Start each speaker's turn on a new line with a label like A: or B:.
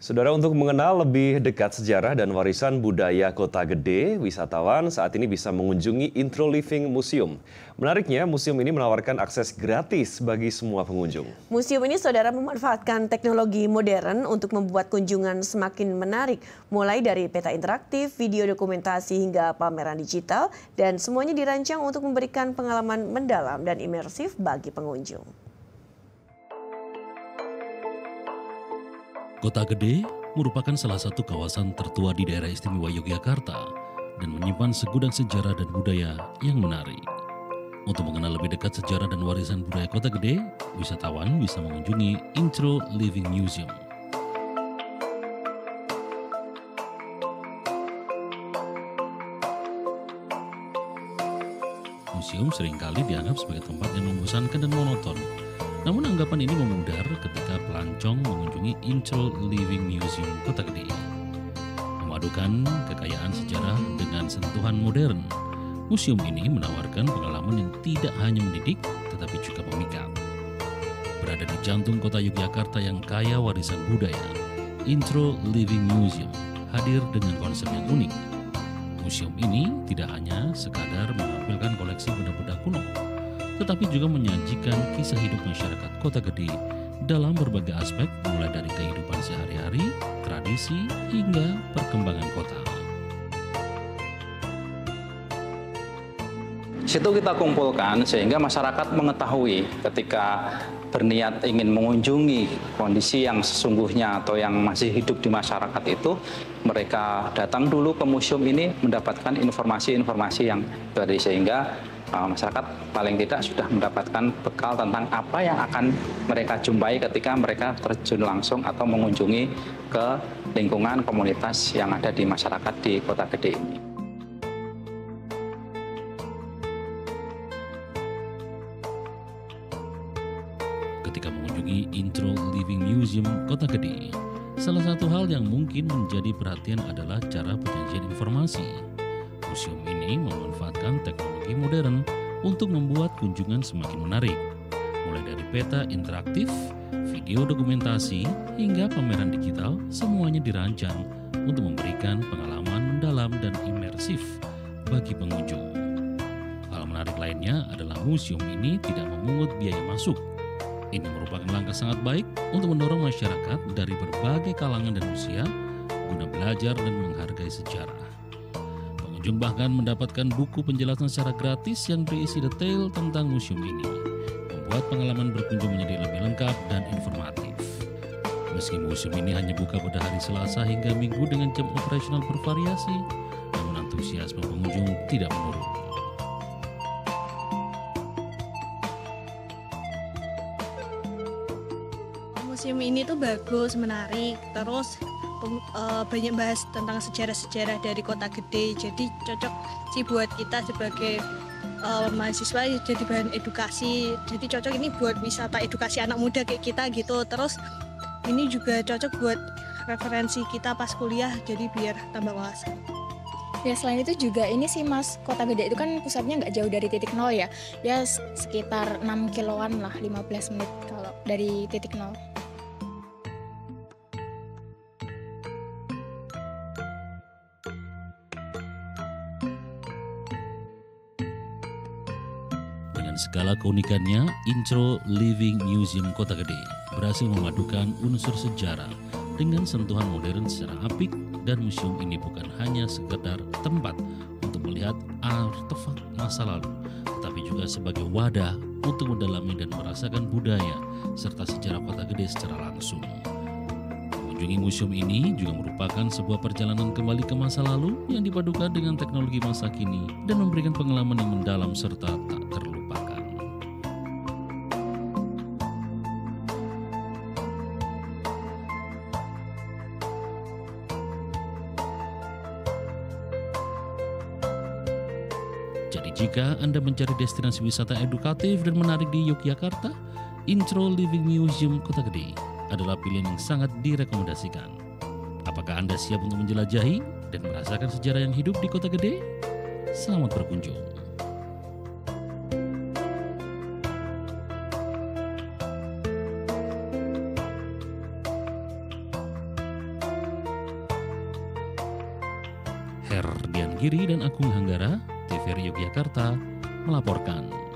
A: Saudara untuk mengenal lebih dekat sejarah dan warisan budaya Kota Gede, wisatawan saat ini bisa mengunjungi Intro Living Museum. Menariknya, museum ini menawarkan akses gratis bagi semua pengunjung.
B: Museum ini saudara memanfaatkan teknologi modern untuk membuat kunjungan semakin menarik, mulai dari peta interaktif, video dokumentasi hingga pameran digital, dan semuanya dirancang untuk memberikan pengalaman mendalam dan imersif bagi pengunjung.
C: Kota Gede merupakan salah satu kawasan tertua di daerah istimewa Yogyakarta dan menyimpan segudang sejarah dan budaya yang menarik. Untuk mengenal lebih dekat sejarah dan warisan budaya Kota Gede, wisatawan bisa mengunjungi Intro Living Museum. Museum sering kali dianggap sebagai tempat yang membosankan dan monoton, namun anggapan ini memudar ketika pelancong mengunjungi Intro Living Museum Kota Gede. Memadukan kekayaan sejarah dengan sentuhan modern, museum ini menawarkan pengalaman yang tidak hanya mendidik tetapi juga memikat. Berada di jantung kota Yogyakarta yang kaya warisan budaya, Intro Living Museum hadir dengan konsep yang unik. Museum ini tidak hanya sekadar menampilkan koleksi benda-benda kuno, tetapi juga menyajikan kisah hidup masyarakat Kota Gede dalam berbagai aspek mulai dari kehidupan sehari-hari, tradisi, hingga perkembangan kota.
D: Situ kita kumpulkan sehingga masyarakat mengetahui ketika berniat ingin mengunjungi kondisi yang sesungguhnya atau yang masih hidup di masyarakat itu mereka datang dulu ke museum ini mendapatkan informasi-informasi yang dari sehingga masyarakat paling tidak sudah mendapatkan bekal tentang apa yang akan mereka jumpai ketika mereka terjun langsung atau mengunjungi ke lingkungan komunitas yang ada di masyarakat di Kota Gede ini.
C: Ketika mengunjungi Intro Living Museum Kota Gede, salah satu hal yang mungkin menjadi perhatian adalah cara penyajian informasi. Museum ini memanfaatkan teknologi modern untuk membuat kunjungan semakin menarik. Mulai dari peta interaktif, video dokumentasi, hingga pameran digital, semuanya dirancang untuk memberikan pengalaman mendalam dan imersif bagi pengunjung. Hal menarik lainnya adalah museum ini tidak memungut biaya masuk. Ini merupakan langkah sangat baik untuk mendorong masyarakat dari berbagai kalangan dan usia guna belajar dan menghargai sejarah. Pengunjung bahkan mendapatkan buku penjelasan secara gratis yang berisi detail tentang museum ini, membuat pengalaman berkunjung menjadi lebih lengkap dan informatif. Meski museum ini hanya buka pada hari Selasa hingga Minggu dengan jam operasional bervariasi, namun antusiasme pengunjung tidak menurun.
E: Museum ini tuh bagus, menarik, terus uh, banyak bahas tentang sejarah-sejarah dari kota gede. Jadi cocok sih buat kita sebagai uh, mahasiswa jadi bahan edukasi. Jadi cocok ini buat wisata edukasi anak muda kayak kita gitu. Terus ini juga cocok buat referensi kita pas kuliah jadi biar tambah wawasan.
F: Ya selain itu juga ini sih mas kota gede itu kan pusatnya nggak jauh dari titik nol ya? Ya sekitar 6 kiloan lah 15 menit kalau dari titik nol.
C: Segala keunikannya, Intro Living Museum Kota Gede berhasil memadukan unsur sejarah dengan sentuhan modern secara apik dan museum ini bukan hanya sekedar tempat untuk melihat artefak masa lalu, tetapi juga sebagai wadah untuk mendalami dan merasakan budaya serta sejarah Kota Gede secara langsung. Mengunjungi museum ini juga merupakan sebuah perjalanan kembali ke masa lalu yang dipadukan dengan teknologi masa kini dan memberikan pengalaman yang mendalam serta tak Jadi jika Anda mencari destinasi wisata edukatif dan menarik di Yogyakarta, Intro Living Museum Kota Gede adalah pilihan yang sangat direkomendasikan. Apakah Anda siap untuk menjelajahi dan merasakan sejarah yang hidup di Kota Gede? Selamat berkunjung. Herdian Giri dan Agung Hanggara TVRI Yogyakarta, melaporkan.